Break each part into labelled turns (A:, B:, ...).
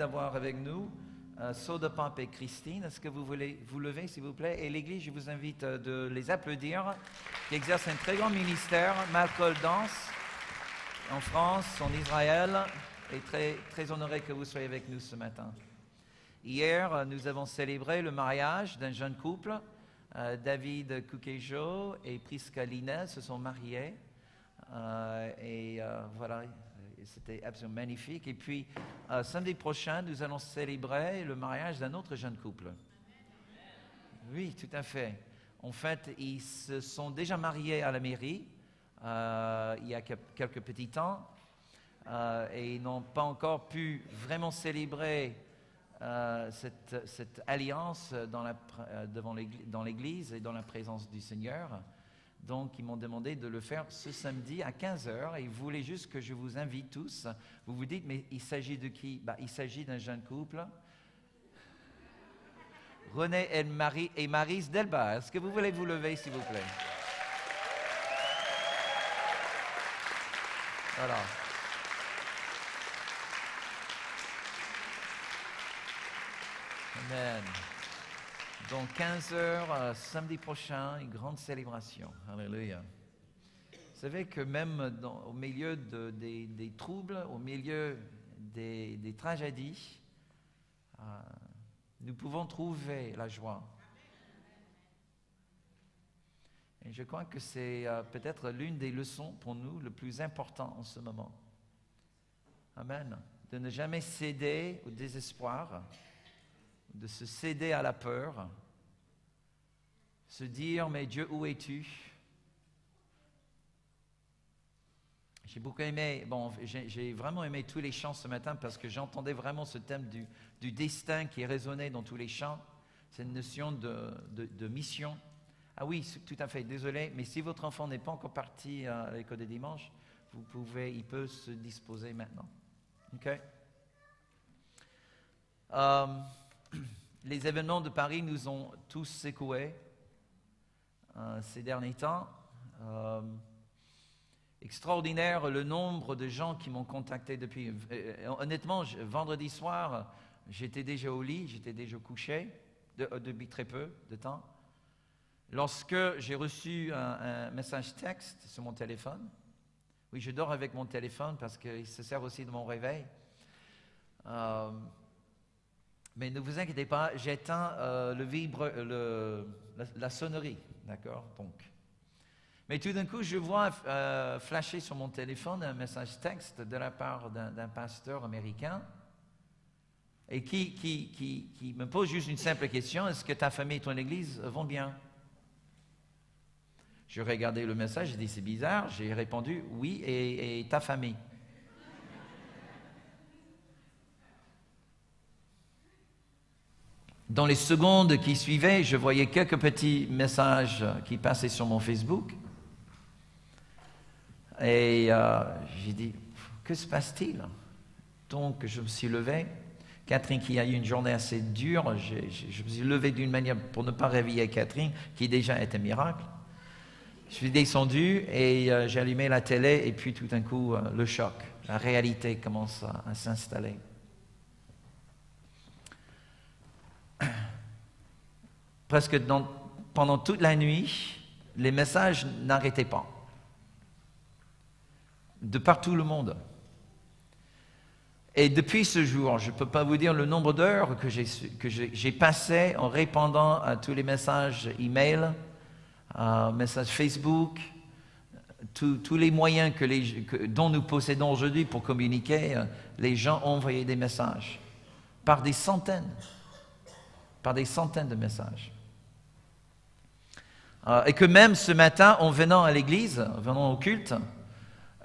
A: d'avoir avec nous euh, Soda Pump et Christine. Est-ce que vous voulez vous lever, s'il vous plaît? Et l'Église, je vous invite euh, de les applaudir, qui exercent un très grand ministère, Malcolm Danse, en France, en Israël, et très, très honoré que vous soyez avec nous ce matin. Hier, euh, nous avons célébré le mariage d'un jeune couple. Euh, David Koukejo et Prisca Lina se sont mariés. Euh, et euh, voilà, c'était absolument magnifique. Et puis, euh, samedi prochain, nous allons célébrer le mariage d'un autre jeune couple. Oui, tout à fait. En fait, ils se sont déjà mariés à la mairie euh, il y a que- quelques petits temps euh, et ils n'ont pas encore pu vraiment célébrer cette, cette alliance dans l'Église et dans la présence du Seigneur. Donc, ils m'ont demandé de le faire ce samedi à 15h et ils voulaient juste que je vous invite tous. Vous vous dites, mais il s'agit de qui? Bah, Il s'agit d'un jeune couple. René et, Marie, et Marise Delba. Est-ce que vous voulez vous lever, s'il vous plaît? Voilà. Amen. Donc 15 heures euh, samedi prochain, une grande célébration. Alléluia. Vous savez que même dans- au milieu de- des, troubles, au milieu des, des tragédies, euh, nous pouvons trouver la joie. Et je crois que c'est euh, peut-être l'une des leçons pour nous le plus important en ce moment. Amen. De ne jamais céder au désespoir, de se céder à la peur, se dire, mais Dieu, où es-tu? J'ai beaucoup aimé, bon, j'ai vraiment aimé tous les chants ce matin parce que j'entendais vraiment ce thème du, du destin qui résonnait dans tous les chants, cette notion de, de- mission. Ah oui, tout à fait, désolé, mais si votre enfant n'est pas encore parti à l'école de dimanche, vous pouvez, il peut se disposer maintenant. OK? Euh, les événements de Paris nous ont tous secoués euh, ces derniers temps. Euh, extraordinaire le nombre de gens qui m'ont contacté depuis. euh, honnêtement, vendredi soir, j'étais déjà au lit, j'étais déjà couché de- depuis très peu de temps. Lorsque j'ai reçu un, message texte sur mon téléphone, oui, je dors avec mon téléphone parce qu'il se sert aussi de mon réveil. Mais ne vous inquiétez pas, j'éteins euh, le le- la, sonnerie, d'accord Donc, mais tout d'un coup, je vois euh, flasher sur mon téléphone un message texte de la part d'un d'un pasteur américain et qui, qui, qui, qui me pose juste une simple question est-ce que ta famille et ton église vont bien? Je regardais le message, j'ai dit c'est bizarre. J'ai répondu oui, et, et ta famille Dans les secondes qui suivaient, je voyais quelques petits messages qui passaient sur mon Facebook. Et euh, j'ai dit, que se passe-t-il? Donc je me suis levé. Catherine, qui a eu une journée assez dure, je me suis levé d'une manière pour ne pas réveiller Catherine, qui déjà un miracle. Je suis descendu et euh, j'ai allumé la télé et puis tout d'un coup, euh, le choc, la réalité commence à s'installer. Presque pendant toute la nuit, les messages n'arrêtaient pas. De partout le monde. Et depuis ce jour, je ne peux pas vous dire le nombre d'heures que j'ai passé en répondant à tous les messages email, messages Facebook, tous les moyens dont nous possédons aujourd'hui pour communiquer, les gens ont envoyé des messages par des centaines, par des centaines de messages. Euh, et que même ce matin, en venant à l'église, en venant au culte,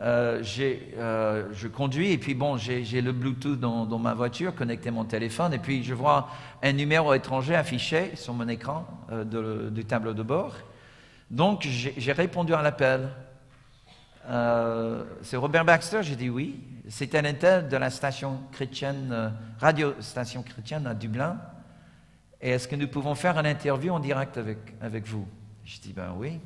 A: euh, euh, je conduis et puis bon, j'ai, le Bluetooth dans, ma voiture, connecté mon téléphone, et puis je vois un numéro étranger affiché sur mon écran du tableau de bord. Donc j'ai, répondu à l'appel. C'est Robert Baxter, j'ai dit oui. C'est un intel de la station chrétienne, radio station chrétienne à Dublin. Et est-ce que nous pouvons faire une interview en direct avec, avec vous? Je dis, ben oui.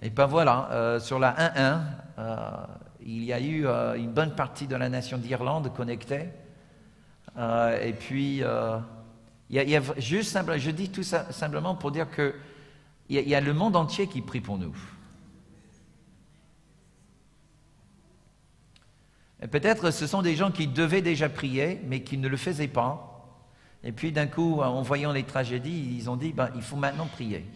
A: Et ben voilà, euh, sur la 1-1, euh, il y a eu euh, une bonne partie de la nation d'Irlande connectée. Et puis, il y, a juste je dis tout ça simplement pour dire que il y, a le monde entier qui prie pour nous. Et peut-être ce sont des gens qui devaient déjà prier, mais qui ne le faisaient pas. Et puis d'un coup, en voyant les tragédies, ils ont dit, ben, il faut maintenant prier.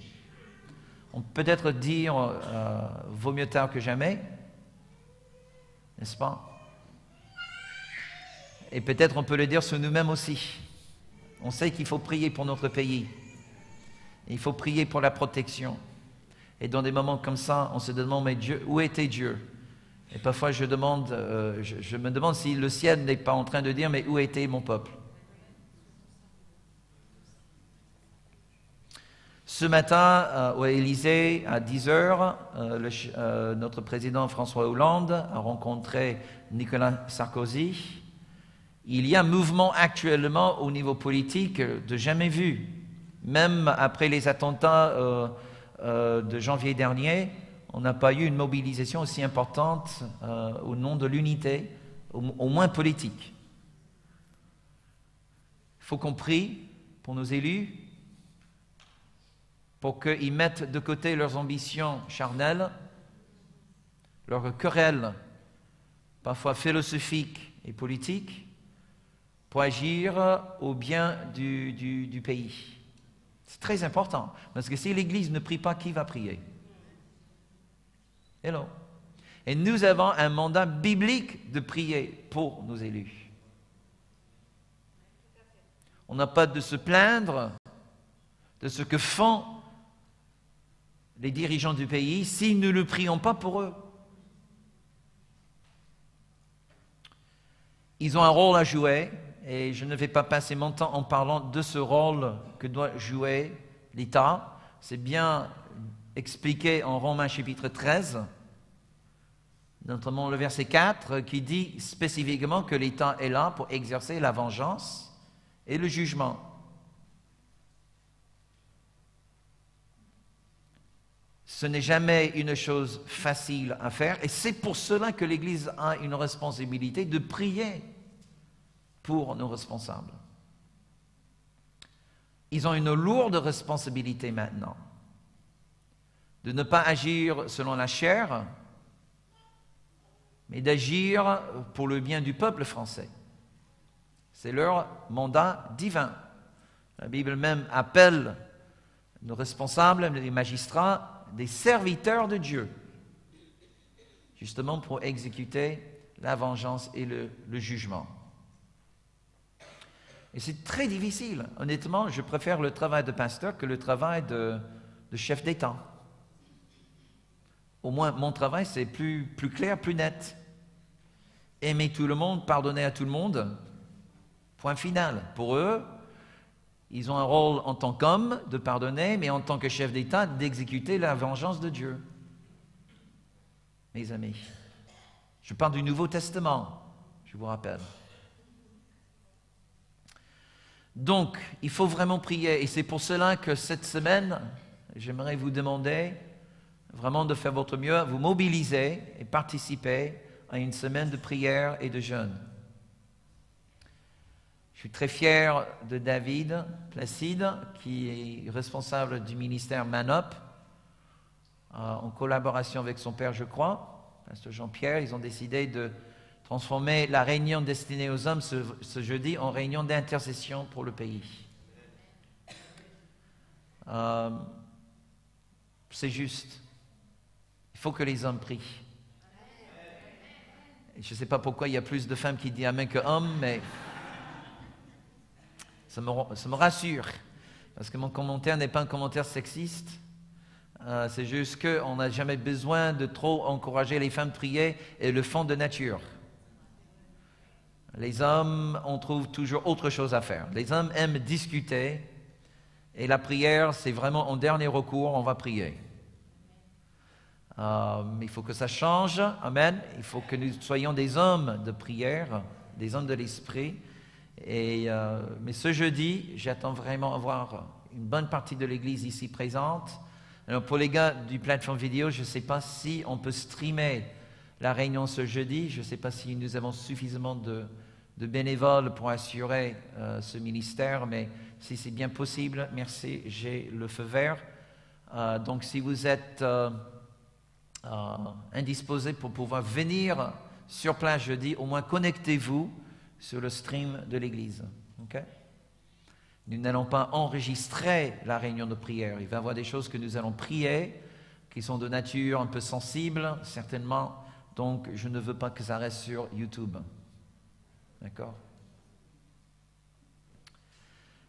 A: On peut peut-être dire, euh, vaut mieux tard que jamais, n'est-ce pas? Et peut-être on peut le dire sur nous-mêmes aussi. On sait qu'il faut prier pour notre pays. Il faut prier pour la protection. Et dans des moments comme ça, on se demande, mais Dieu, où était Dieu? Et parfois, je, demande, euh, je me demande si le ciel n'est pas en train de dire, mais où était mon peuple? Ce matin, euh, au Élysée, à 10 heures, euh, euh, notre président François Hollande a rencontré Nicolas Sarkozy. Il y a un mouvement actuellement au niveau politique de jamais vu. Même après les attentats de janvier dernier, on n'a pas eu une mobilisation aussi importante au nom de l'unité, au, moins politique. Il faut qu'on prie pour nos élus, pour qu'ils mettent de côté leurs ambitions charnelles, leurs querelles, parfois philosophiques et politiques, pour agir au bien du, pays. C'est très important, parce que si l'Église ne prie pas, qui va prier? Hello. Et nous avons un mandat biblique de prier pour nos élus. On n'a pas de se plaindre de ce que font les dirigeants du pays si nous ne prions pas pour eux. Ils ont un rôle à jouer et je ne vais pas passer mon temps en parlant de ce rôle que doit jouer l'État. C'est bien expliqué en Romains chapitre 13, notamment le verset 4, qui dit spécifiquement que l'État est là pour exercer la vengeance et le jugement. Ce n'est jamais une chose facile à faire et c'est pour cela que l'Église a une responsabilité de prier pour nos responsables. Ils ont une lourde responsabilité maintenant de ne pas agir selon la chair, mais d'agir pour le bien du peuple français. C'est leur mandat divin. La Bible même appelle nos responsables, les magistrats, des serviteurs de Dieu, justement pour exécuter la vengeance et le, jugement. Et c'est très difficile. Honnêtement, je préfère le travail de pasteur que le travail de, chef d'État. Au moins, mon travail, c'est plus, clair, plus net. Aimer tout le monde, pardonner à tout le monde, point final. Pour eux, ils ont un rôle en tant qu'homme de pardonner, mais en tant que chef d'État d'exécuter la vengeance de Dieu. Mes amis, je parle du Nouveau Testament, je vous rappelle. Donc, il faut vraiment prier, et c'est pour cela que cette semaine, j'aimerais vous demander vraiment de faire votre mieux, vous mobiliser et participer à une semaine de prière et de jeûne. Je suis très fier de David Placide, qui est responsable du ministère Manop, euh, en collaboration avec son père, je crois, Pasteur Jean-Pierre. Ils ont décidé de transformer la réunion destinée aux hommes ce, jeudi en réunion d'intercession pour le pays. Euh, c'est juste. Il faut que les hommes prient. je ne sais pas pourquoi il y a plus de femmes qui disent Amen que hommes, mais ça me, rassure, parce que mon commentaire n'est pas un commentaire sexiste. Euh, c'est juste qu'on n'a jamais besoin de trop encourager les femmes à prier et le fond de nature. Les hommes, on trouve toujours autre chose à faire. Les hommes aiment discuter et la prière, c'est vraiment en dernier recours, on va prier. Euh, il faut que ça change. Amen. Il faut que nous soyons des hommes de prière, des hommes de l'esprit. Euh, mais ce jeudi, j'attends vraiment avoir une bonne partie de l'Église ici présente. Alors pour les gars du plateforme vidéo, je ne sais pas si on peut streamer la réunion ce jeudi. Je ne sais pas si nous avons suffisamment de, de bénévoles pour assurer euh, ce ministère, mais si c'est bien possible, merci, j'ai le feu vert. Euh, donc si vous êtes euh, indisposé pour pouvoir venir sur place jeudi, au moins connectez-vous sur le stream de l'Église. nous n'allons pas enregistrer la réunion de prière. Il va y avoir des choses que nous allons prier qui sont de nature un peu sensible, certainement. Donc, je ne veux pas que ça reste sur YouTube. D'accord?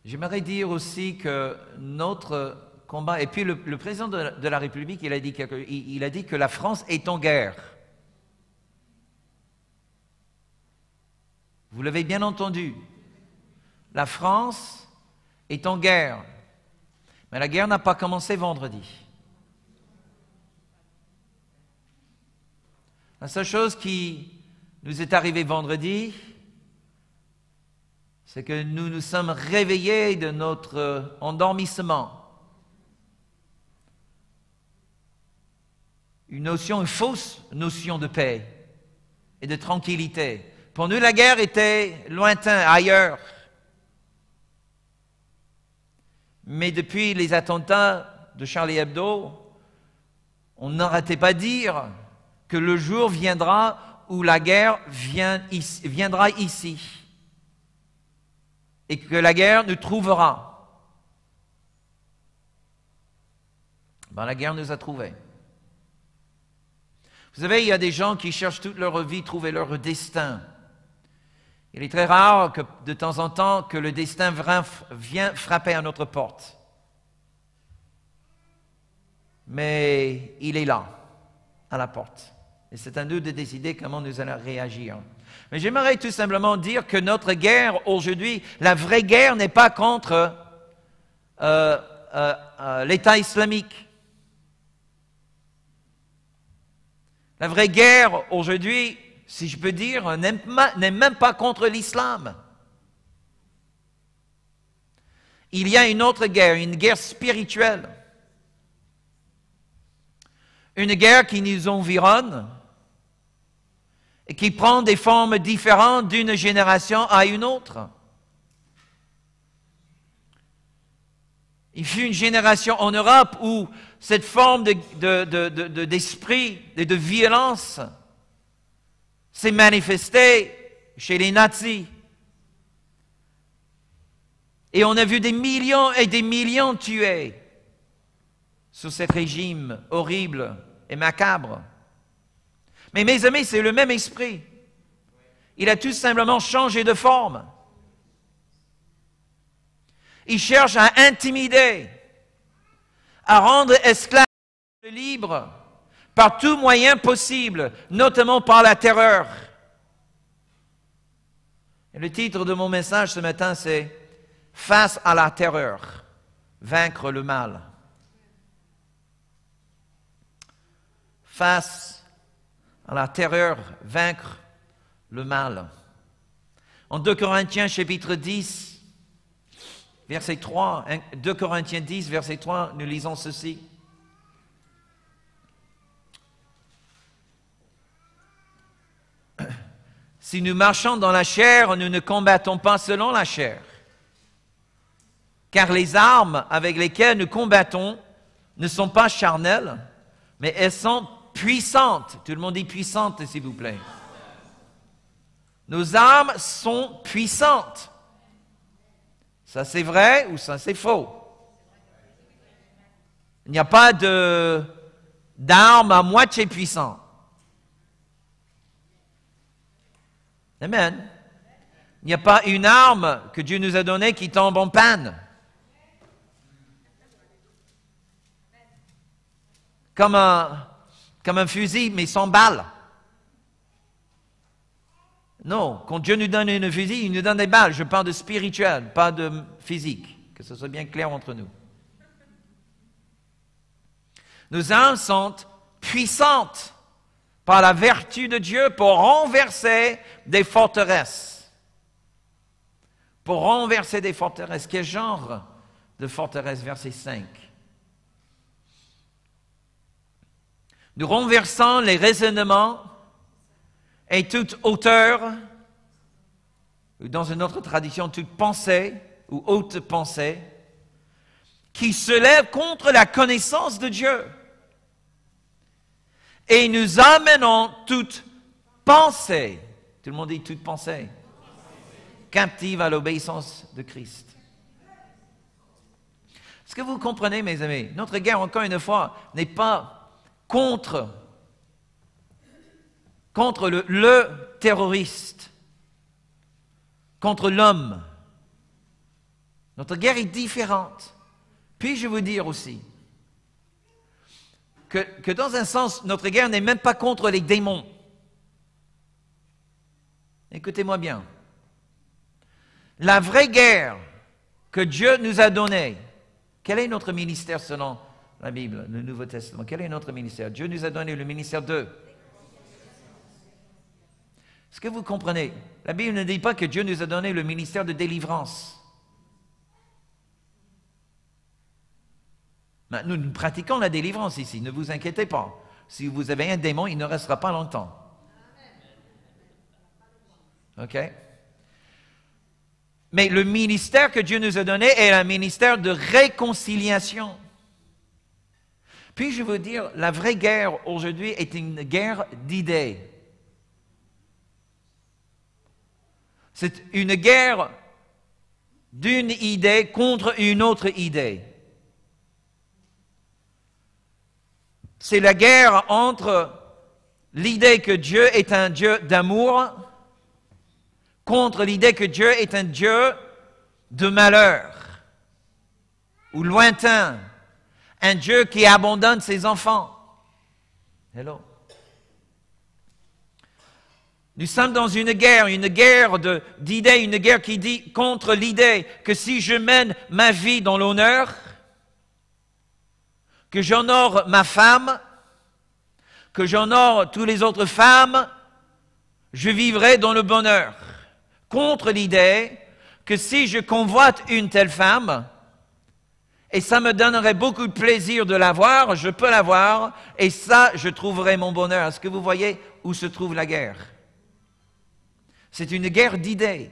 A: J'aimerais dire aussi que notre combat, et puis le, président de, la République, il a, dit que, il a dit que la France est en guerre. Vous l'avez bien entendu. La France est en guerre. Mais la guerre n'a pas commencé vendredi. La seule chose qui nous est arrivée vendredi, c'est que nous nous sommes réveillés de notre endormissement. Une notion, une fausse notion de paix et de tranquillité. Pour nous, la guerre était lointain, ailleurs. Mais depuis les attentats de Charlie Hebdo, on n'arrêtait pas de dire que le jour viendra où la guerre viendra ici et que la guerre nous trouvera. Ben, la guerre nous a trouvés. Vous savez, il y a des gens qui cherchent toute leur vie à trouver leur destin. Il est très rare que de temps en temps que le destin vienne frapper à notre porte. Mais il est là, à la porte. Et c'est à nous de décider comment nous allons réagir. Mais j'aimerais tout simplement dire que notre guerre aujourd'hui, la vraie guerre n'est pas contre euh, euh, euh, l'État islamique. La vraie guerre aujourd'hui, si je peux dire, n'est même pas contre l'islam. Il y a une autre guerre, une guerre spirituelle. Une guerre qui nous environne, et qui prend des formes différentes d'une génération à une autre. Il fut une génération en Europe où cette forme d'esprit et de violence s'est manifestée chez les nazis. Et on a vu des millions et des millions tués sous ce régime horrible et macabre. Mais mes amis, c'est le même esprit. Il a tout simplement changé de forme. Il cherche à intimider, à rendre esclave libre par tout moyen possible, notamment par la terreur. Le titre de mon message ce matin, c'est Face à la terreur, vaincre le mal. Face à la terreur, vaincre le mal. En 2 Corinthiens chapitre 10, verset 3, 2 Corinthiens 10, verset 3, nous lisons ceci. Si nous marchons dans la chair, nous ne combattons pas selon la chair. Car les armes avec lesquelles nous combattons ne sont pas charnelles, mais elles sont puissante. Tout le monde dit puissante, s'il vous plaît. Nos armes sont puissantes. Ça c'est vrai ou ça c'est faux? Il n'y a pas d'armes à moitié puissantes. Amen. Il n'y a pas une arme que Dieu nous a donnée qui tombe en panne. Comme un, un fusil, mais sans balles. Non, quand Dieu nous donne une fusil, il nous donne des balles. Je parle de spirituel, pas de physique. Que ce soit bien clair entre nous. Nos âmes sont puissantes par la vertu de Dieu pour renverser des forteresses. Pour renverser des forteresses. Quel genre de forteresse? Verset 5. Nous renversons les raisonnements et toute hauteur ou dans une autre tradition, toute pensée ou haute pensée, qui se lève contre la connaissance de Dieu. Et nous amenons toute pensée, tout le monde dit toute pensée, captive à l'obéissance de Christ. Est-ce que vous comprenez, mes amis? Notre guerre, encore une fois, n'est pas contre, contre le, le terroriste, contre l'homme. Notre guerre est différente. Puis-je vous dire aussi que, dans un sens, notre guerre n'est même pas contre les démons. Écoutez-moi bien. La vraie guerre que Dieu nous a donnée, quel est notre ministère selon la Bible, le Nouveau Testament? Quel est notre ministère? Dieu nous a donné le ministère de... Est-ce que vous comprenez? La Bible ne dit pas que Dieu nous a donné le ministère de délivrance. Nous, nous pratiquons la délivrance ici, ne vous inquiétez pas. Si vous avez un démon, il ne restera pas longtemps. OK? Mais le ministère que Dieu nous a donné est un ministère de réconciliation. Puis je veux dire, la vraie guerre aujourd'hui est une guerre d'idées. C'est une guerre d'une idée contre une autre idée. C'est la guerre entre l'idée que Dieu est un Dieu d'amour contre l'idée que Dieu est un Dieu de malheur ou lointain, un Dieu qui abandonne ses enfants. Hello. Nous sommes dans une guerre, une guerre d'idées, une guerre qui dit contre l'idée que si je mène ma vie dans l'honneur, que j'honore ma femme, que j'honore toutes les autres femmes, je vivrai dans le bonheur. Contre l'idée que si je convoite une telle femme, et ça me donnerait beaucoup de plaisir de la voir, je peux la voir, et ça, je trouverai mon bonheur. Est-ce que vous voyez où se trouve la guerre? C'est une guerre d'idées.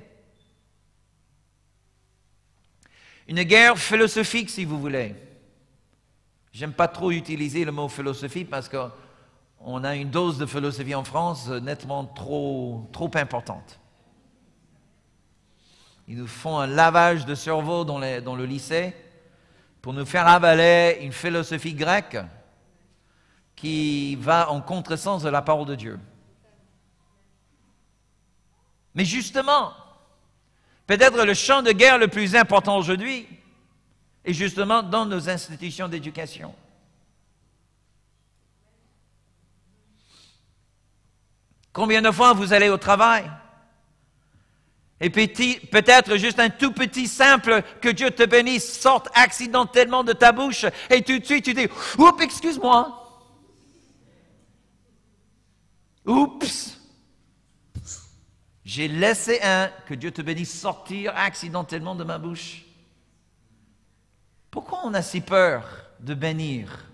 A: Une guerre philosophique, si vous voulez. J'aime pas trop utiliser le mot philosophie parce qu'on a une dose de philosophie en France nettement trop, trop importante. Ils nous font un lavage de cerveau dans, dans le lycée pour nous faire avaler une philosophie grecque qui va en contresens de la parole de Dieu. Mais justement, peut-être le champ de guerre le plus important aujourd'hui, et justement dans nos institutions d'éducation. Combien de fois vous allez au travail? Et peut-être juste un tout petit simple que Dieu te bénisse sorte accidentellement de ta bouche et tout de suite tu dis Oups, excuse-moi. Oups. J'ai laissé un que Dieu te bénisse sortir accidentellement de ma bouche. Pourquoi on a si peur de bénir?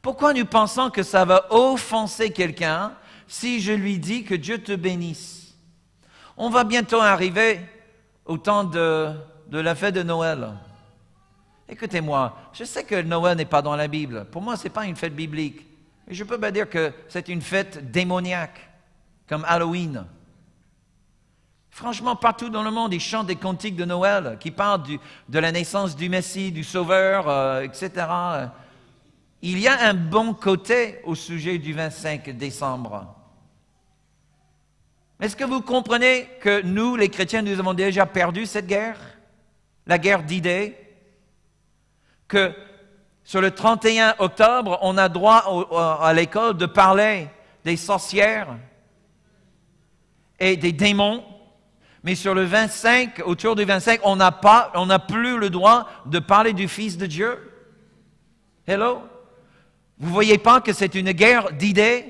A: Pourquoi nous pensons que ça va offenser quelqu'un si je lui dis que Dieu te bénisse? On va bientôt arriver au temps de, la fête de Noël. Écoutez-moi, je sais que Noël n'est pas dans la Bible. Pour moi, ce n'est pas une fête biblique. Mais je peux pas dire que c'est une fête démoniaque, comme Halloween. Franchement, partout dans le monde, ils chantent des cantiques de Noël qui parlent de la naissance du Messie, du Sauveur, euh, etc. Il y a un bon côté au sujet du 25 décembre. Est-ce que vous comprenez que nous, les chrétiens, nous avons déjà perdu cette guerre? La guerre d'idées? Que sur le 31 octobre, on a droit à l'école de parler des sorcières et des démons? Mais sur le 25, autour du 25, on n'a pas, on n'a plus le droit de parler du Fils de Dieu. Hello? Vous voyez pas que c'est une guerre d'idées?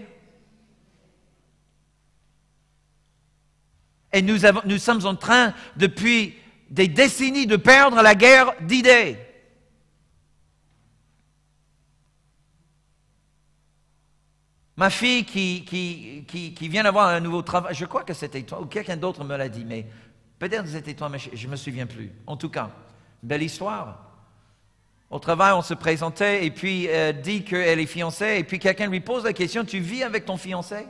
A: Et nous, nous sommes en train, depuis des décennies, de perdre la guerre d'idées. Ma fille qui, vient d'avoir un nouveau travail, je crois que c'était toi, ou quelqu'un d'autre me l'a dit, mais peut-être que c'était toi, mais je ne me souviens plus. En tout cas, belle histoire. Au travail, on se présentait et puis elle dit qu'elle est fiancée et puis quelqu'un lui pose la question, tu vis avec ton fiancé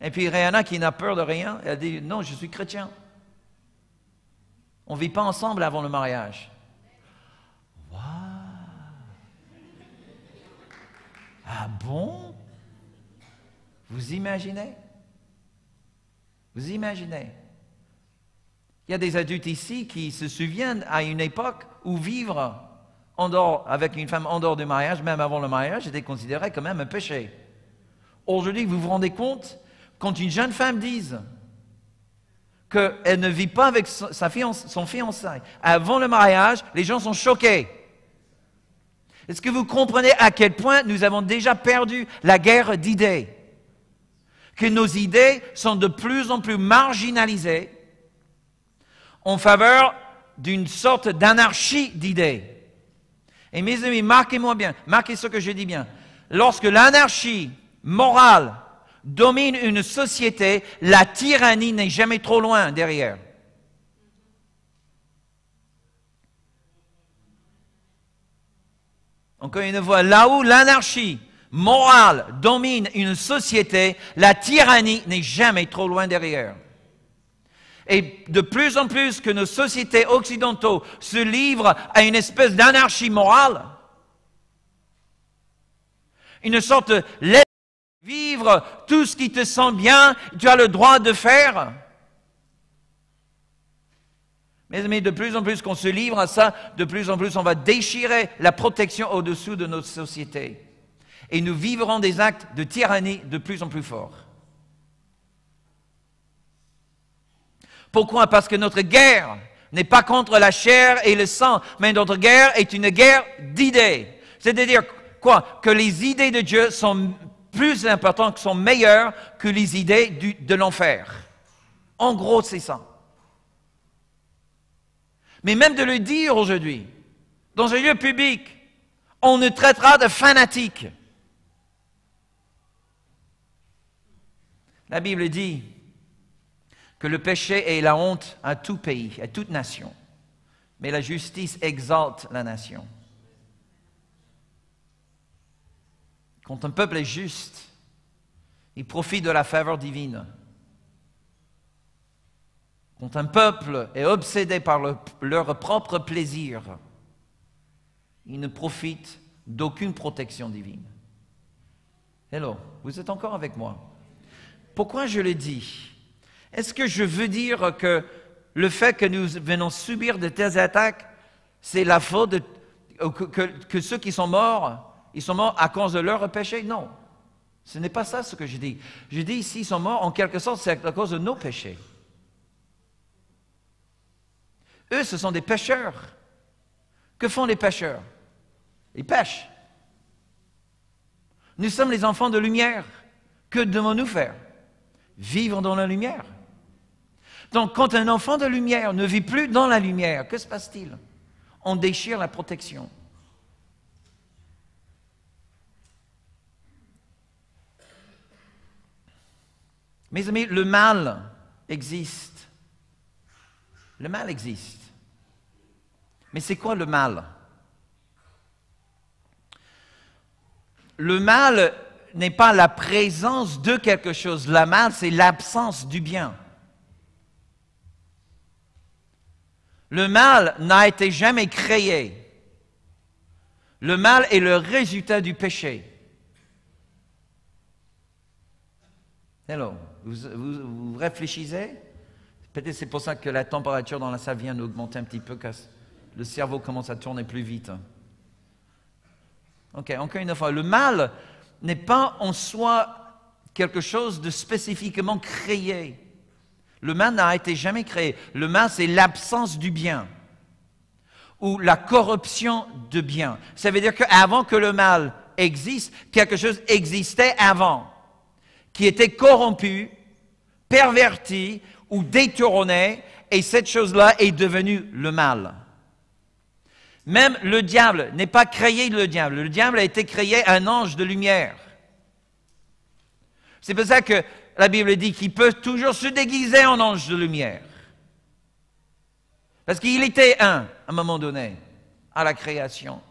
A: Et puis Rihanna, qui n'a peur de rien, elle dit, non, je suis chrétien. On ne vit pas ensemble avant le mariage. Ah bon? Vous imaginez? Vous imaginez? Il y a des adultes ici qui se souviennent à une époque où vivre avec une femme en dehors du mariage, même avant le mariage, était considéré comme même un péché. Aujourd'hui, vous vous rendez compte quand une jeune femme dise qu'elle ne vit pas avec sa son fiancé avant le mariage, les gens sont choqués. Est-ce que vous comprenez à quel point nous avons déjà perdu la guerre d'idées? Que nos idées sont de plus en plus marginalisées en faveur d'une sorte d'anarchie d'idées. Et mes amis, marquez-moi bien, marquez ce que je dis bien. Lorsque l'anarchie morale domine une société, la tyrannie n'est jamais trop loin derrière. Encore une fois, là où l'anarchie morale domine une société, la tyrannie n'est jamais trop loin derrière. Et de plus en plus que nos sociétés occidentaux se livrent à une espèce d'anarchie morale, une sorte de vivre tout ce qui te sent bien, tu as le droit de faire. Mais, de plus en plus qu'on se livre à ça, de plus en plus on va déchirer la protection au-dessous de notre société. Et nous vivrons des actes de tyrannie de plus en plus forts. Pourquoi? Parce que notre guerre n'est pas contre la chair et le sang, mais notre guerre est une guerre d'idées. C'est-à-dire quoi? Que les idées de Dieu sont plus importantes, sont meilleures que les idées de l'enfer. En gros, c'est ça. Mais même de le dire aujourd'hui, dans un lieu public, on nous traitera de fanatiques. La Bible dit que le péché est la honte à tout pays, à toute nation, mais la justice exalte la nation. Quand un peuple est juste, il profite de la faveur divine. Quand un peuple est obsédé par leur propre plaisir, il ne profite d'aucune protection divine. Hello, vous êtes encore avec moi? Pourquoi je le dis? Est-ce que je veux dire que le fait que nous venons subir de telles attaques, c'est la faute de, que, ceux qui sont morts, ils sont morts à cause de leur péché? Non. Ce n'est pas ça ce que je dis. Je dis ici, ils sont morts en quelque sorte, c'est à cause de nos péchés. Eux, ce sont des pêcheurs. Que font les pêcheurs? Ils pêchent. Nous sommes les enfants de lumière. Que devons-nous faire? Vivre dans la lumière. Donc, quand un enfant de lumière ne vit plus dans la lumière, que se passe-t-il? On déchire la protection. Mes amis, le mal existe. Le mal existe. Mais c'est quoi le mal? Le mal n'est pas la présence de quelque chose. Le mal, c'est l'absence du bien. Le mal n'a été jamais créé. Le mal est le résultat du péché. Hello, vous, réfléchissez? Peut-être c'est pour ça que la température dans la salle vient d'augmenter un petit peu, le cerveau commence à tourner plus vite. Ok, encore une fois, le mal n'est pas en soi quelque chose de spécifiquement créé. Le mal n'a été jamais créé. Le mal, c'est l'absence du bien ou la corruption de bien. Ça veut dire qu'avant que le mal existe, quelque chose existait avant, qui était corrompu, perverti ou détourné, et cette chose-là est devenue le mal. Même le diable n'est pas créé le diable. Le diable a été créé un ange de lumière. C'est pour ça que la Bible dit qu'il peut toujours se déguiser en ange de lumière. Parce qu'il était un, à un moment donné, à la création.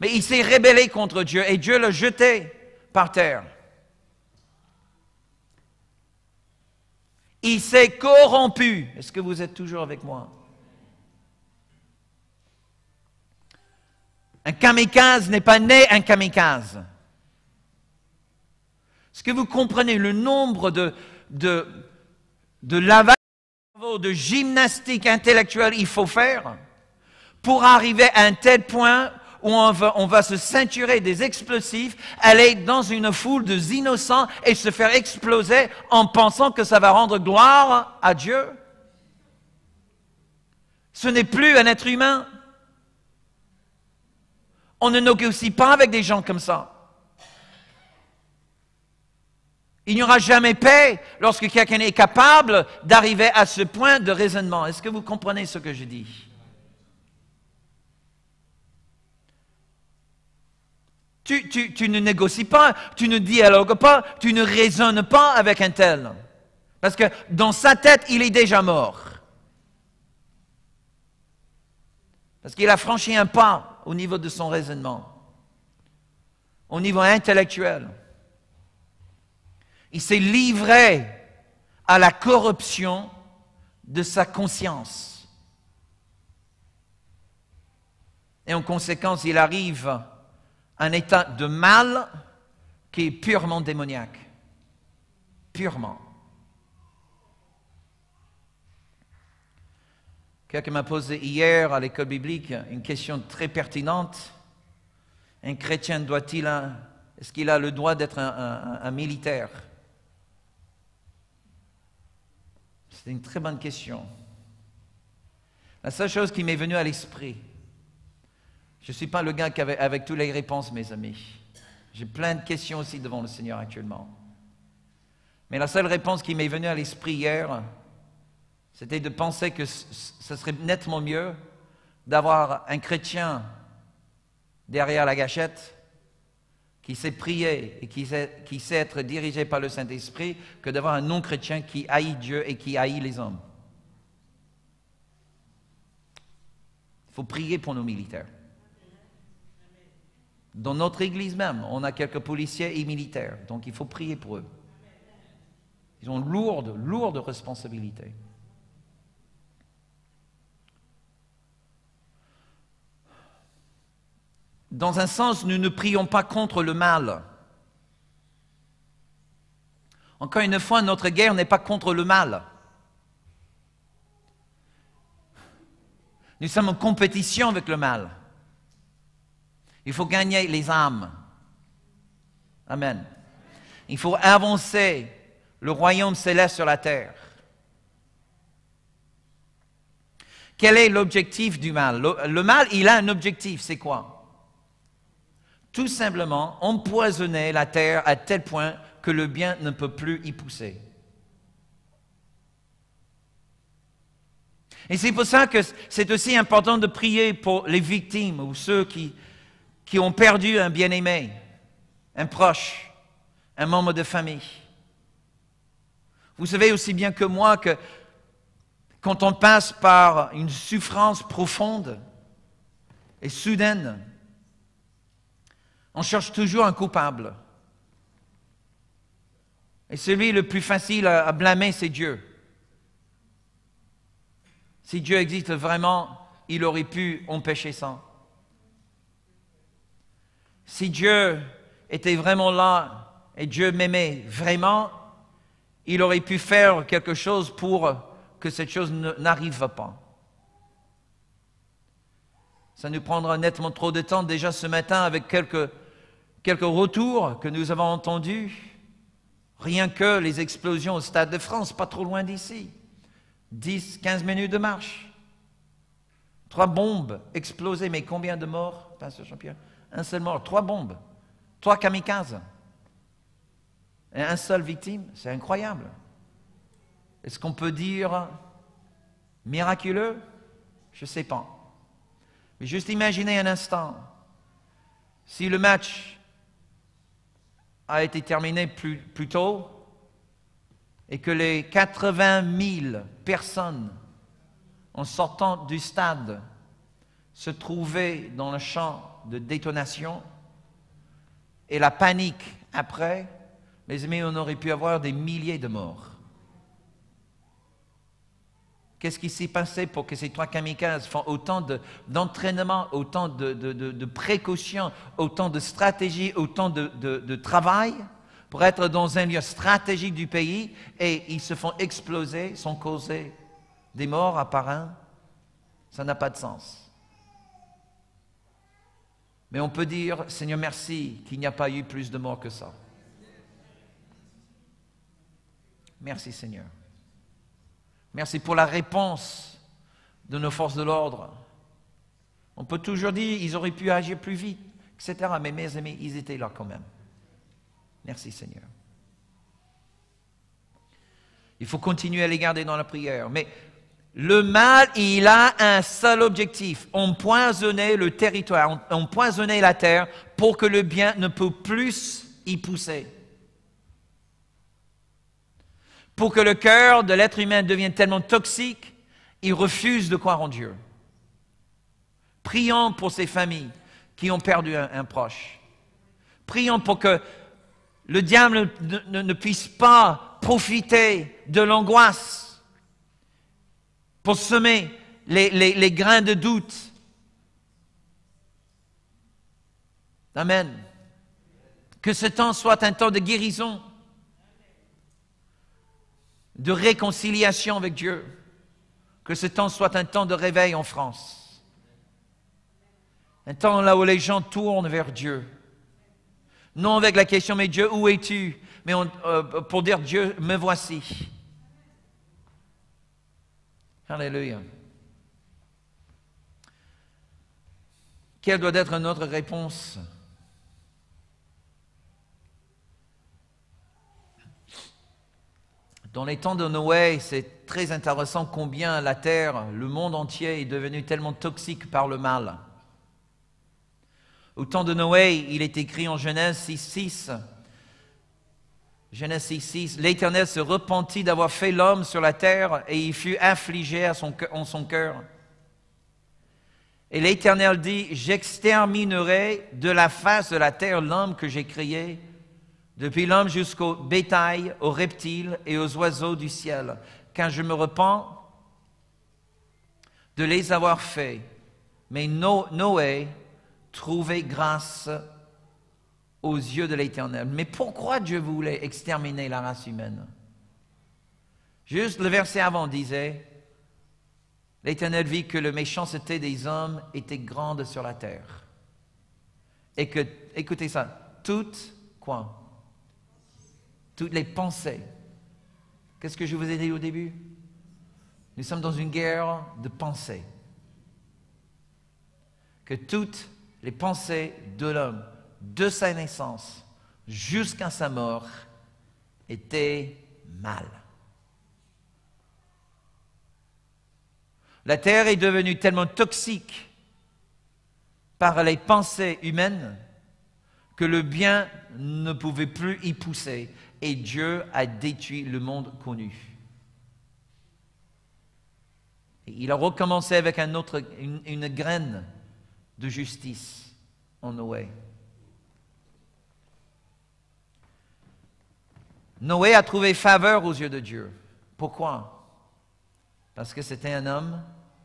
A: Mais il s'est rébellé contre Dieu et Dieu l'a jeté par terre. Il s'est corrompu. Est-ce que vous êtes toujours avec moi? Un kamikaze n'est pas né un kamikaze. Est-ce que vous comprenez le nombre de, de, de de gymnastique intellectuelle il faut faire pour arriver à un tel point où on va, on va se ceinturer des explosifs, aller dans une foule de innocents et se faire exploser en pensant que ça va rendre gloire à Dieu? Ce n'est plus un être humain. On ne négocie pas avec des gens comme ça. Il n'y aura jamais paix lorsque quelqu'un est capable d'arriver à ce point de raisonnement. Est-ce que vous comprenez ce que je dis? Tu, ne négocies pas, tu ne dialogues pas, tu ne raisonnes pas avec un tel. Parce que dans sa tête, il est déjà mort. Parce qu'il a franchi un pas au niveau de son raisonnement, au niveau intellectuel. Il s'est livré à la corruption de sa conscience. Et en conséquence, il arrive à un état de mal qui est purement démoniaque. Purement. Quelqu'un m'a posé hier à l'école biblique une question très pertinente. Un chrétien doit-il, est-ce qu'il a le droit d'être un militaire? C'est une très bonne question. La seule chose qui m'est venue à l'esprit, je ne suis pas le gars qui avait avec toutes les réponses, mes amis. J'ai plein de questions aussi devant le Seigneur actuellement. Mais la seule réponse qui m'est venue à l'esprit hier, c'était de penser que ce serait nettement mieux d'avoir un chrétien derrière la gâchette qui sait prier et qui sait, qui sait être dirigé par le Saint-Esprit que d'avoir un non-chrétien qui haït Dieu et qui haït les hommes. Il faut prier pour nos militaires. Dans notre Église même, on a quelques policiers et militaires, donc il faut prier pour eux. Ils ont lourde, lourde responsabilité. Dans un sens, nous ne prions pas contre le mal. Encore une fois, notre guerre n'est pas contre le mal. Nous sommes en compétition avec le mal. Il faut gagner les âmes. Amen. Il faut avancer le royaume céleste sur la terre. Quel est l'objectif du mal? Le, mal, il a un objectif, c'est quoi? Tout simplement empoisonner la terre à tel point que le bien ne peut plus y pousser. Et c'est pour ça que c'est aussi important de prier pour les victimes ou ceux qui, qui ont perdu un bien-aimé, un proche, un membre de famille. Vous savez aussi bien que moi que quand on passe par une souffrance profonde et soudaine, on cherche toujours un coupable. Et celui le plus facile à, blâmer, c'est Dieu. Si Dieu existe vraiment, il aurait pu empêcher ça. Si Dieu était vraiment là et Dieu m'aimait vraiment, il aurait pu faire quelque chose pour que cette chose n'arrive pas. Ça nous prendra nettement trop de temps déjà ce matin avec quelques quelques retours que nous avons entendus, rien que les explosions au Stade de France, pas trop loin d'ici, 10, 15 minutes de marche. Trois bombes explosées, mais combien de morts, Pasteur Jean-Pierre? Un seul mort, trois bombes, trois kamikazes. Et un seul victime, c'est incroyable. Est-ce qu'on peut dire miraculeux? Je ne sais pas. Mais juste imaginez un instant, si le match a été terminé plus, tôt et que les 80 000 personnes en sortant du stade se trouvaient dans le champ de détonation et la panique après, mes amis, on aurait pu avoir des milliers de morts. Qu'est-ce qui s'est passé pour que ces trois kamikazes font autant d'entraînement, autant de, de, précautions, autant de stratégies, autant de, travail pour être dans un lieu stratégique du pays et ils se font exploser, sont causés des morts à part un? Ça n'a pas de sens. Mais on peut dire, Seigneur, merci qu'il n'y a pas eu plus de morts que ça. Merci Seigneur. Merci pour la réponse de nos forces de l'ordre. On peut toujours dire, ils auraient pu agir plus vite, etc. Mais mes amis, ils étaient là quand même. Merci Seigneur. Il faut continuer à les garder dans la prière. Mais le mal, il a un seul objectif, empoisonner le territoire, empoisonner la terre pour que le bien ne peut plus y pousser pour que le cœur de l'être humain devienne tellement toxique, il refuse de croire en Dieu. Prions pour ces familles qui ont perdu un, proche. Prions pour que le diable ne, puisse pas profiter de l'angoisse pour semer les grains de doute. Amen. Que ce temps soit un temps de guérison de réconciliation avec Dieu. Que ce temps soit un temps de réveil en France. Un temps là où les gens tournent vers Dieu. Non avec la question, mais Dieu, où es-tu? Mais euh, pour dire, Dieu, me voici. Alléluia. Quelle doit être notre réponse? Dans les temps de Noé, c'est très intéressant combien la terre, le monde entier est devenu tellement toxique par le mal. Au temps de Noé, il est écrit en Genèse 6.6, Genèse 6.6, l'Éternel se repentit d'avoir fait l'homme sur la terre et il fut affligé en son cœur. Et l'Éternel dit, j'exterminerai de la face de la terre l'homme que j'ai créé depuis l'homme jusqu'au bétail, aux reptiles et aux oiseaux du ciel, quand je me repens de les avoir faits. Mais Noé trouvait grâce aux yeux de l'Éternel. Mais pourquoi Dieu voulait exterminer la race humaine? Juste le verset avant disait, l'Éternel vit que la méchanceté des hommes était grande sur la terre. Et que, écoutez ça, toute, quoi toutes les pensées. Qu'est-ce que je vous ai dit au début? Nous sommes dans une guerre de pensées. Que toutes les pensées de l'homme, de sa naissance jusqu'à sa mort, étaient mal. La terre est devenue tellement toxique par les pensées humaines que le bien ne pouvait plus y pousser et Dieu a détruit le monde connu. il a recommencé avec un autre, une, une graine de justice en Noé. Noé a trouvé faveur aux yeux de Dieu. Pourquoi? Parce que c'était un homme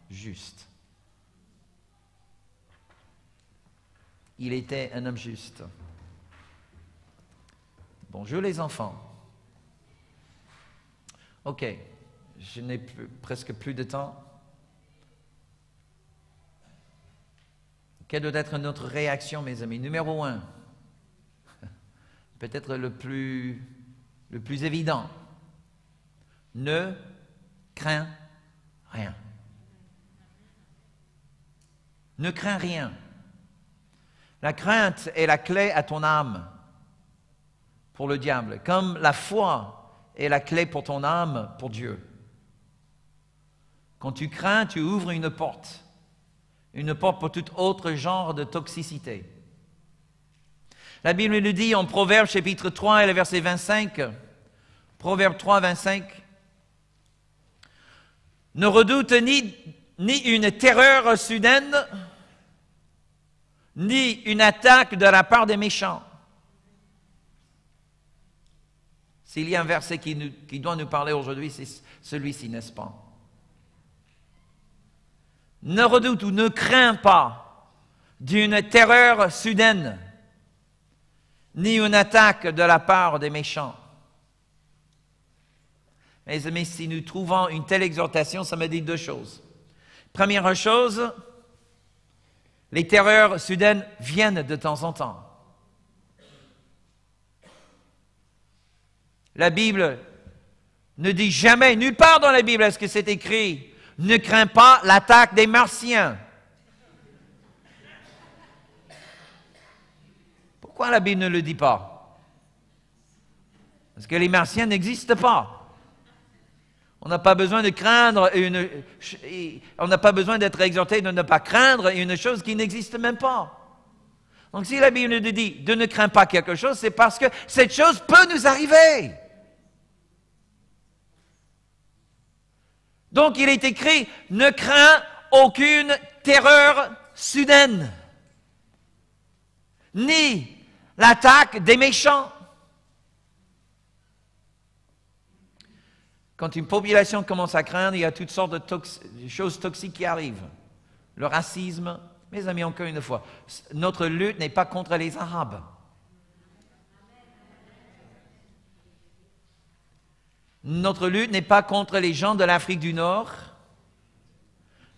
A: juste. Il était un homme juste. Bonjour les enfants. Ok, je n'ai presque plus de temps. Quelle doit être notre réaction, mes amis? Numéro un, peut-être le plus, le plus évident. Ne crains rien. Ne crains rien. La crainte est la clé à ton âme pour le diable, comme la foi est la clé pour ton âme, pour Dieu. Quand tu crains, tu ouvres une porte une porte pour tout autre genre de toxicité. La Bible nous dit en Proverbe chapitre 3 et le verset 25, Proverbe 3, 25, ne redoute ni, ni une terreur soudaine, ni une attaque de la part des méchants. S'il y a un verset qui, doit nous parler aujourd'hui, c'est celui-ci, n'est-ce pas? Ne redoute ou ne crains pas d'une terreur soudaine, ni une attaque de la part des méchants. Mes amis, si nous trouvons une telle exhortation, ça me dit deux choses. Première chose, les terreurs soudaines viennent de temps en temps. La Bible ne dit jamais, nulle part dans la Bible est-ce que c'est écrit, ne crains pas l'attaque des martiens. Pourquoi la Bible ne le dit pas? Parce que les martiens n'existent pas. On n'a pas besoin de craindre on n'a pas besoin d'être exhorté de ne pas craindre une chose qui n'existe même pas. Donc si la Bible nous dit de ne craindre pas quelque chose, c'est parce que cette chose peut nous arriver. Donc il est écrit, ne crains aucune terreur soudaine, ni l'attaque des méchants. Quand une population commence à craindre, il y a toutes sortes de, choses toxiques qui arrivent. Le racisme, mes amis, encore une fois, notre lutte n'est pas contre les Arabes. Notre lutte n'est pas contre les gens de l'Afrique du Nord,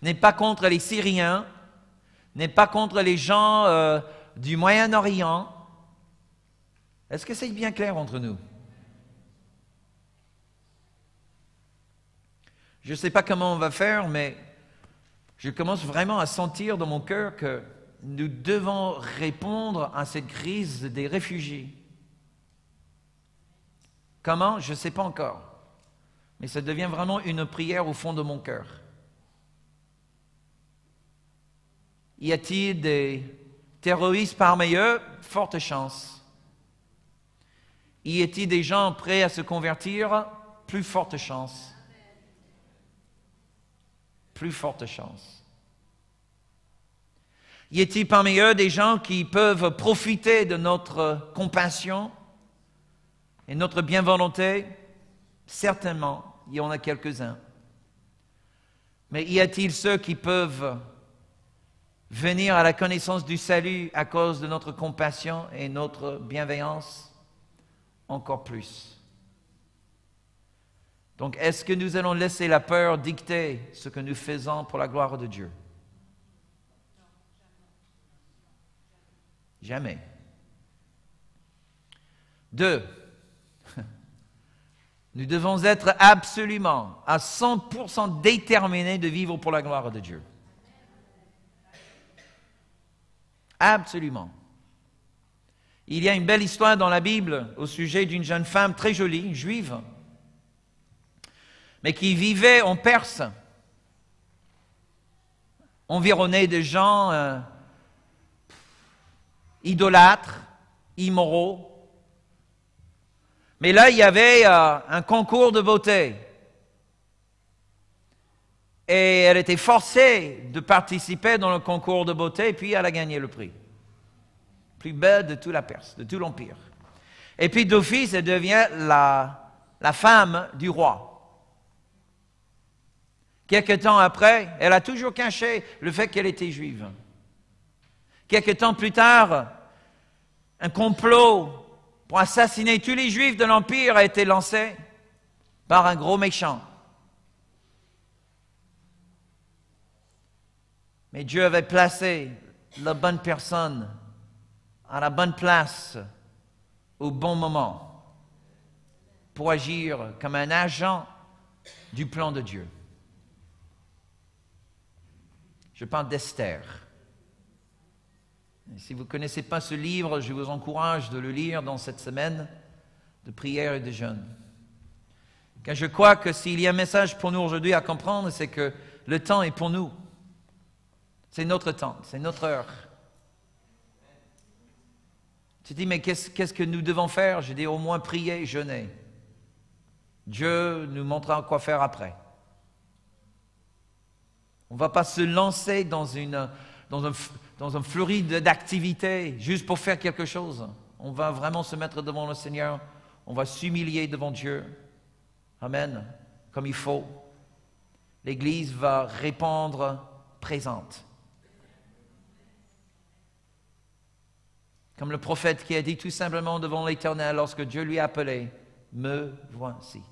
A: n'est pas contre les Syriens, n'est pas contre les gens euh, du Moyen-Orient. Est-ce que c'est bien clair entre nous? Je ne sais pas comment on va faire, mais je commence vraiment à sentir dans mon cœur que nous devons répondre à cette crise des réfugiés. Comment? Je ne sais pas encore. Mais ça devient vraiment une prière au fond de mon cœur. Y a-t-il des terroristes parmi eux? Forte chance. Y a-t-il des gens prêts à se convertir? Plus forte chance plus forte chance. Y a-t-il parmi eux des gens qui peuvent profiter de notre compassion et notre bienvolonté? Certainement, il y en a quelques-uns. Mais y a-t-il ceux qui peuvent venir à la connaissance du salut à cause de notre compassion et notre bienveillance Encore plus? Donc, est-ce que nous allons laisser la peur dicter ce que nous faisons pour la gloire de Dieu? Jamais. Deux, nous devons être absolument à 100% déterminés de vivre pour la gloire de Dieu. Absolument. Il y a une belle histoire dans la Bible au sujet d'une jeune femme très jolie, juive, mais qui vivait en Perse, environné de gens euh, idolâtres, immoraux. Mais là, il y avait euh, un concours de beauté. Et elle était forcée de participer dans le concours de beauté, puis elle a gagné le prix. Plus belle de toute la Perse, de tout l'Empire. Et puis d'office, elle devient la, la femme du roi. Quelque temps après, elle a toujours caché le fait qu'elle était juive. Quelque temps plus tard, un complot pour assassiner tous les juifs de l'Empire a été lancé par un gros méchant. Mais Dieu avait placé la bonne personne à la bonne place au bon moment pour agir comme un agent du plan de Dieu. Je parle d'Esther. Si vous ne connaissez pas ce livre, je vous encourage de le lire dans cette semaine de prière et de jeûne. Car je crois que s'il y a un message pour nous aujourd'hui à comprendre, c'est que le temps est pour nous. C'est notre temps, c'est notre heure. Tu dis, mais qu'est-ce que nous devons faire? Je dis, au moins prier, jeûner. Dieu nous montrera quoi faire après. On ne va pas se lancer dans, une, dans un, dans un fleurie d'activités juste pour faire quelque chose. On va vraiment se mettre devant le Seigneur. On va s'humilier devant Dieu. Amen. Comme il faut. L'Église va répondre présente. Comme le prophète qui a dit tout simplement devant l'Éternel lorsque Dieu lui a appelé, me voici.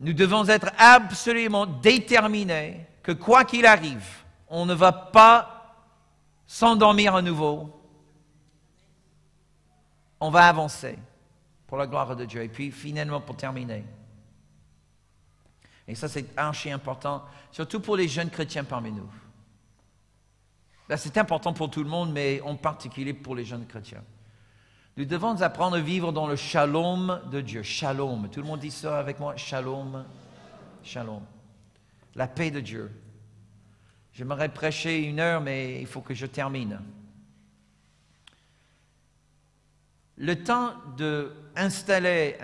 A: Nous devons être absolument déterminés que quoi qu'il arrive, on ne va pas s'endormir à nouveau. On va avancer pour la gloire de Dieu. Et puis finalement, pour terminer, et ça c'est archi important, surtout pour les jeunes chrétiens parmi nous. C'est important pour tout le monde, mais en particulier pour les jeunes chrétiens. Nous devons apprendre à vivre dans le shalom de Dieu. Shalom. Tout le monde dit ça avec moi. Shalom. Shalom. La paix de Dieu. J'aimerais prêcher une heure, mais il faut que je termine. Le temps d'installer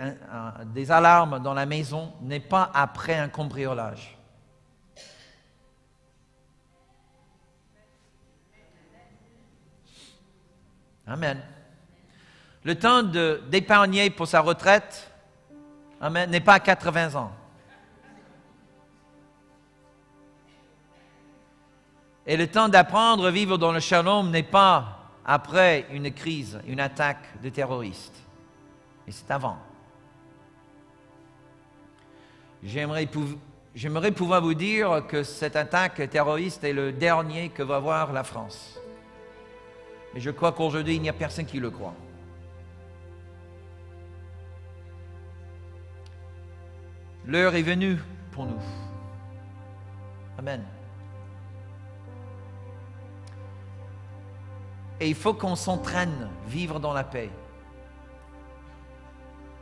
A: des alarmes dans la maison n'est pas après un cambriolage. Amen. Le temps d'épargner pour sa retraite n'est pas à 80 ans. Et le temps d'apprendre à vivre dans le shalom n'est pas après une crise, une attaque de terroristes. Mais c'est avant. J'aimerais pouvoir vous dire que cette attaque terroriste est le dernier que va voir la France. Mais je crois qu'aujourd'hui, il n'y a personne qui le croit. L'heure est venue pour nous. Amen. Et il faut qu'on s'entraîne, vivre dans la paix.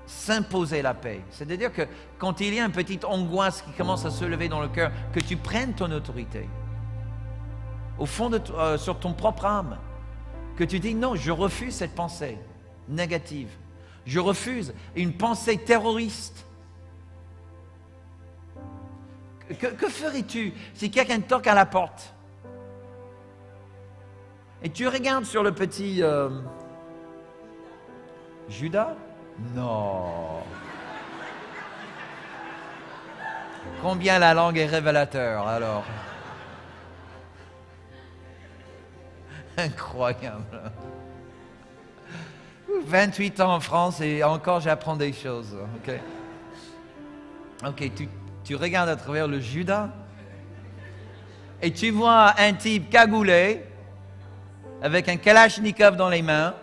A: S'imposer la paix. C'est-à-dire que quand il y a une petite angoisse qui commence à se lever dans le cœur, que tu prennes ton autorité. Au fond de euh, sur ton propre âme. Que tu dis non, je refuse cette pensée négative. Je refuse une pensée terroriste que, ferais-tu si quelqu'un toque à la porte? Et tu regardes sur le petit euh, Judas? Non. Combien la langue est révélateur alors? Incroyable. 28 ans en France et encore j'apprends des choses. Ok? Ok, tu, tu regardes à travers le Judas et tu vois un type cagoulé avec un kalachnikov dans les mains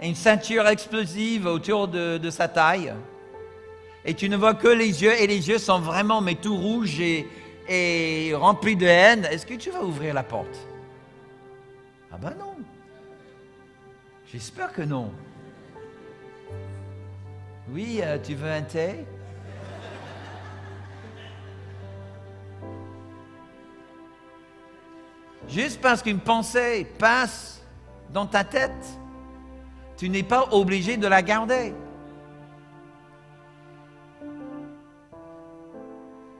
A: et une ceinture explosive autour de, sa taille. Et tu ne vois que les yeux et les yeux sont vraiment mais tout rouges et, et remplis de haine. Est-ce que tu vas ouvrir la porte? Ah ben non. J'espère que non. Oui, euh, tu veux un thé? Juste parce qu'une pensée passe dans ta tête, tu n'es pas obligé de la garder.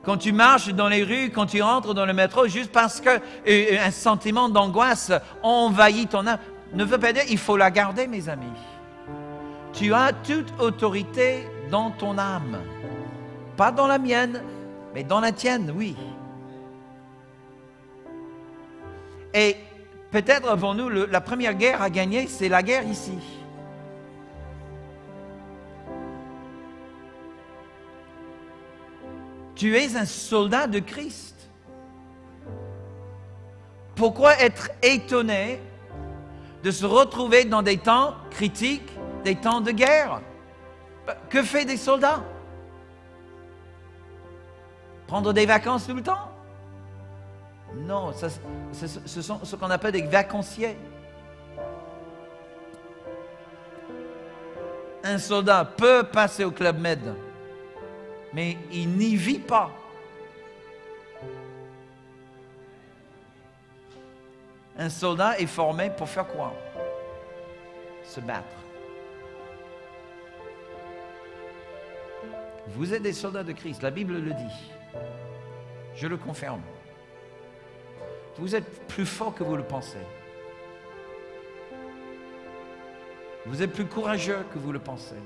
A: Quand tu marches dans les rues, quand tu rentres dans le métro, juste parce qu'un euh, sentiment d'angoisse envahit ton âme, ne veut pas dire qu'il faut la garder, mes amis. Tu as toute autorité dans ton âme. Pas dans la mienne, mais dans la tienne, oui. Et peut-être pour nous, la première guerre à gagner, c'est la guerre ici. Tu es un soldat de Christ. Pourquoi être étonné de se retrouver dans des temps critiques, des temps de guerre? Que fait des soldats? Prendre des vacances tout le temps? Non, ce sont ce qu'on appelle des vacanciers. Un soldat peut passer au Club Med mais il n'y vit pas. Un soldat est formé pour faire quoi? Se battre. Vous êtes des soldats de Christ, la Bible le dit. Je le confirme. Vous êtes plus fort que vous le pensez. Vous êtes plus courageux que vous le pensez.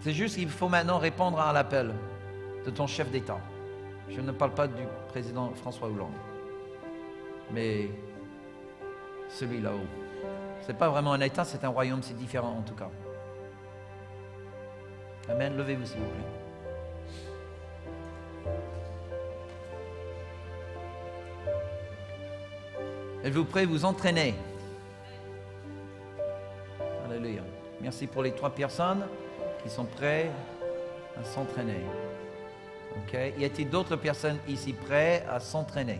A: C'est juste qu'il faut maintenant répondre à l'appel de ton chef d'État. Je ne parle pas du président François Hollande, mais celui là-haut. Ce n'est pas vraiment un État, c'est un royaume, c'est différent en tout cas. Amen. Levez-vous s'il vous plaît. Êtes-vous prêt à vous entraîner Alléluia. Merci pour les trois personnes qui sont prêtes à s'entraîner. Y a-t-il d'autres personnes ici prêtes à s'entraîner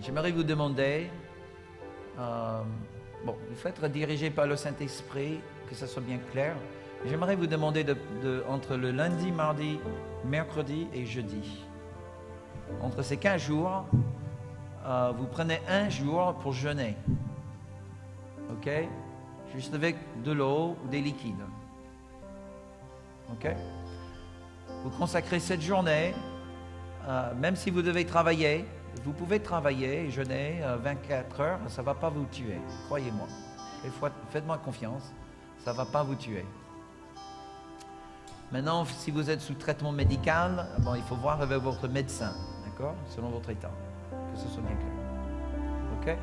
A: J'aimerais vous demander, euh, bon, il faut être dirigé par le Saint-Esprit, que ça soit bien clair. J'aimerais vous demander de, entre le lundi, mardi, mercredi et jeudi, entre ces 15 jours, euh, vous prenez un jour pour jeûner. OK? Juste avec de l'eau ou des liquides. OK? Vous consacrez cette journée, euh, même si vous devez travailler, vous pouvez travailler et jeûner 24 euh, heures, ça ne va pas vous tuer, croyez-moi. Faites-moi confiance, ça ne va pas vous tuer. Maintenant, si vous êtes sous traitement médical, bon, il faut voir avec votre médecin, d'accord Selon votre état, que ce soit bien clair. OK?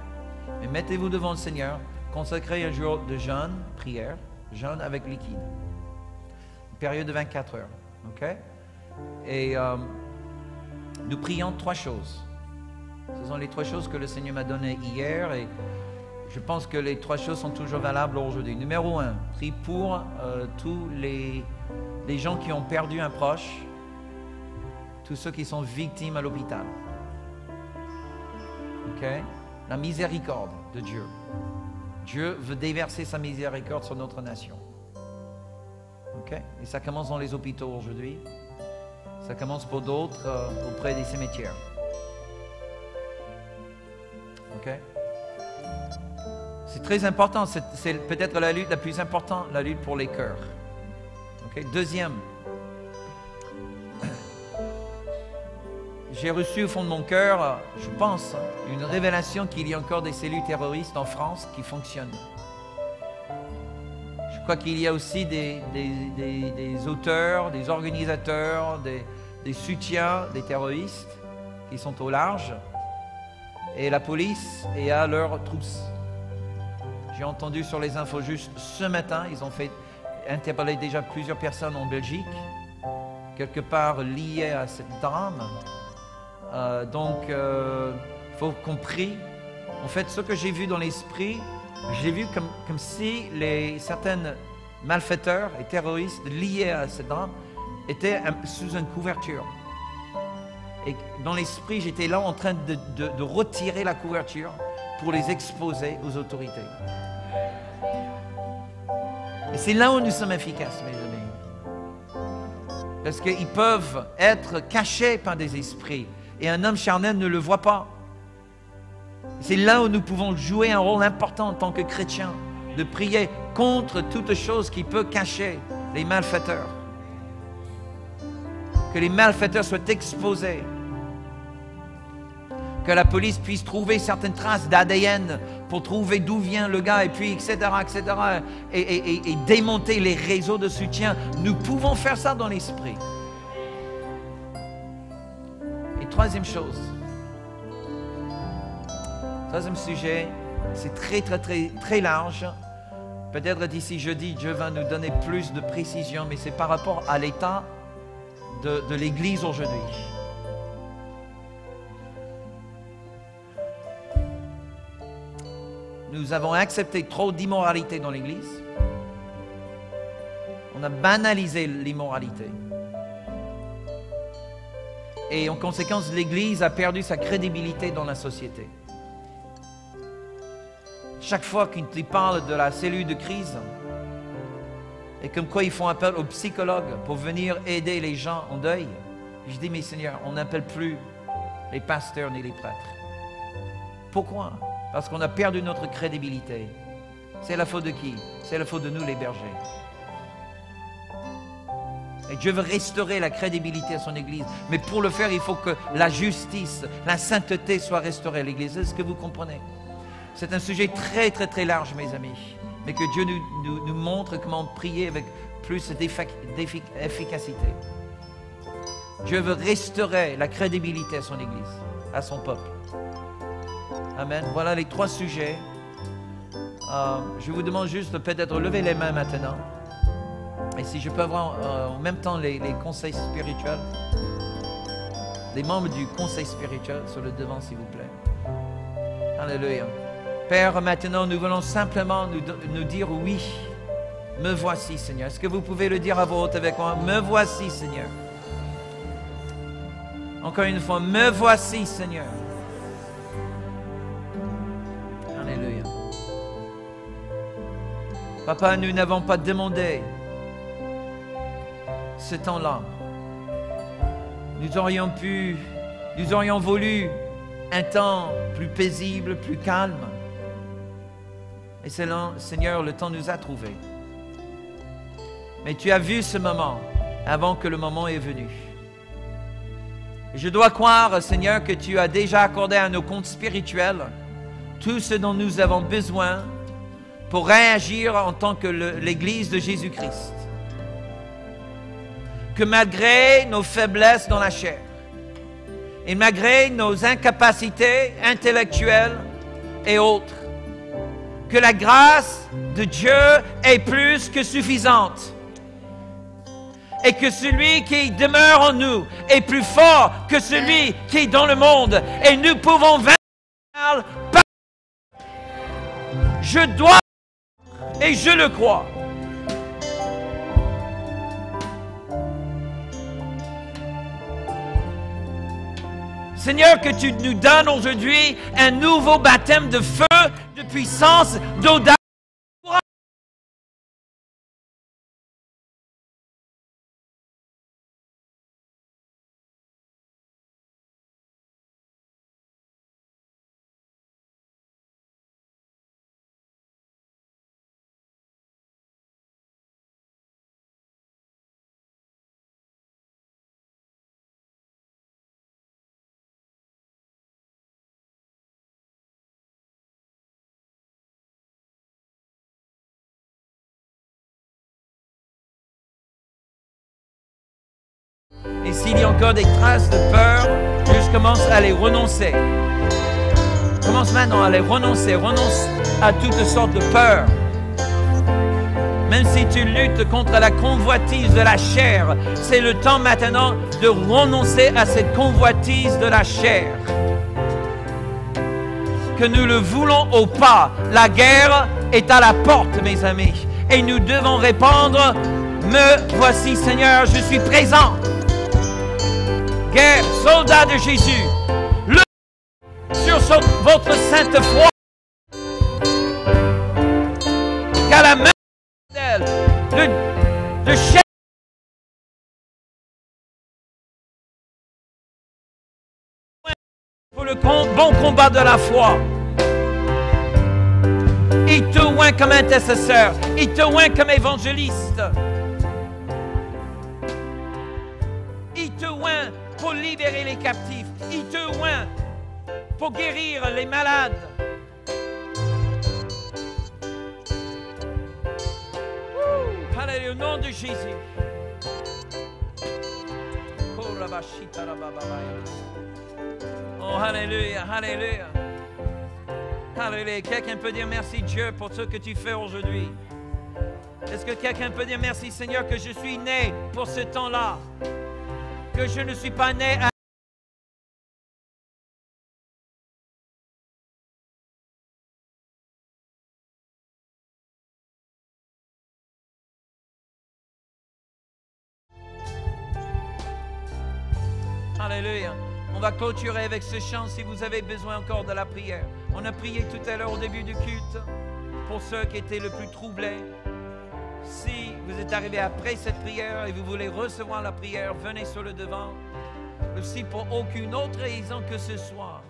A: Mais mettez-vous devant le Seigneur, consacrez un jour de jeûne, prière, jeûne avec liquide. Période de 24 heures, OK? Et euh, nous prions trois choses. Ce sont les trois choses que le Seigneur m'a données hier et je pense que les trois choses sont toujours valables aujourd'hui. Numéro un, prie pour euh, tous les gens qui ont perdu un proche, tous ceux qui sont victimes à l'hôpital. La miséricorde de Dieu. Dieu veut déverser sa miséricorde sur notre nation. Et ça commence dans les hôpitaux aujourd'hui. Ça commence pour d'autres euh, auprès des cimetières. OK? C'est très important. C'est peut-être la lutte la plus importante, la lutte pour les cœurs. Deuxième, j'ai reçu au fond de mon cœur, je pense, une révélation qu'il y a encore des cellules terroristes en France qui fonctionnent. Je crois qu'il y a aussi des, auteurs, des organisateurs, des, soutiens des terroristes qui sont au large. Et la police est à leur trousse. J'ai entendu sur les infos juste ce matin, ils ont fait interpellé déjà plusieurs personnes en Belgique, quelque part liées à cette drame. Euh, donc, il euh, faut qu'on prie. En fait, ce que j'ai vu dans l'esprit, j'ai vu comme, comme si les, certaines malfaiteurs et terroristes liés à cette drame étaient sous une couverture. Et dans l'esprit, j'étais là en train de, de retirer la couverture pour les exposer aux autorités. Et c'est là où nous sommes efficaces, mes amis. Parce qu'ils peuvent être cachés par des esprits et un homme charnel ne le voit pas. C'est là où nous pouvons jouer un rôle important en tant que chrétiens, de prier contre toute chose qui peut cacher les malfaiteurs. Que les malfaiteurs soient exposés que la police puisse trouver certaines traces d'ADN pour trouver d'où vient le gars, et puis, etc., etc., et, démonter les réseaux de soutien. Nous pouvons faire ça dans l'esprit. Et troisième chose, troisième sujet, c'est très, très, très, très large. Peut-être d'ici jeudi, Dieu va nous donner plus de précision, mais c'est par rapport à l'état de, de l'Église aujourd'hui. Nous avons accepté trop d'immoralité dans l'Église. On a banalisé l'immoralité. Et en conséquence, l'Église a perdu sa crédibilité dans la société. Chaque fois qu'ils parlent de la cellule de crise, et comme quoi ils font appel aux psychologues pour venir aider les gens en deuil, je dis, mais Seigneur, on n'appelle plus les pasteurs ni les prêtres. Pourquoi? Parce qu'on a perdu notre crédibilité. C'est la faute de qui? C'est la faute de nous les bergers. Et Dieu veut restaurer la crédibilité à son Église. Mais pour le faire, il faut que la justice, la sainteté soit restaurée à l'Église. Est-ce que vous comprenez? C'est un sujet très, très, très large, mes amis. Mais que Dieu nous, nous, montre comment prier avec plus d'efficacité. Dieu veut restaurer la crédibilité à son Église, à son peuple. Amen. Voilà les trois sujets. Euh, je vous demande juste de peut-être lever les mains maintenant. Et si je peux avoir euh, en même temps les, conseils spirituels, les membres du conseil spirituel sur le devant, s'il vous plaît. Alléluia. Père, maintenant, nous voulons simplement nous, dire oui. Me voici, Seigneur. Est-ce que vous pouvez le dire à haute avec moi? Me voici, Seigneur. Encore une fois, me voici, Seigneur. Papa, nous n'avons pas demandé ce temps-là. Nous aurions pu, nous aurions voulu un temps plus paisible, plus calme. Et Seigneur, le temps nous a trouvés. Mais tu as vu ce moment avant que le moment est venu. Je dois croire, Seigneur, que tu as déjà accordé à nos comptes spirituels tout ce dont nous avons besoin pour réagir en tant que l'Église de Jésus-Christ. Que malgré nos faiblesses dans la chair et malgré nos incapacités intellectuelles et autres, que la grâce de Dieu est plus que suffisante et que celui qui demeure en nous est plus fort que celui qui est dans le monde. Et nous pouvons vaincre je dois et je le crois. Seigneur, que tu nous donnes aujourd'hui un nouveau baptême de feu, de puissance, d'audace. S'il y a encore des traces de peur, juste commence à les renoncer. Commence maintenant à les renoncer. Renonce à toutes sortes de peurs. Même si tu luttes contre la convoitise de la chair, c'est le temps maintenant de renoncer à cette convoitise de la chair. Que nous le voulons ou pas, la guerre est à la porte, mes amis. Et nous devons répondre, me voici Seigneur, je suis présent guerre, soldats de Jésus, le sur votre sainte foi, qu'à la main le, le chef pour le bon combat de la foi. Il te oint comme intercesseur, il te oint comme évangéliste. Il te oint pour libérer les captifs. Il te oint pour guérir les malades. Allez, au nom de Jésus. Oh, Alléluia, Alléluia. Alléluia. Quelqu'un peut dire merci Dieu pour ce que tu fais aujourd'hui. Est-ce que quelqu'un peut dire merci Seigneur que je suis né pour ce temps-là? Que je ne suis pas né à Alléluia. On va clôturer avec ce chant si vous avez besoin encore de la prière. On a prié tout à l'heure au début du culte pour ceux qui étaient le plus troublés. Si vous êtes arrivé après cette prière et vous voulez recevoir la prière, venez sur le devant. Si pour aucune autre raison que ce soit,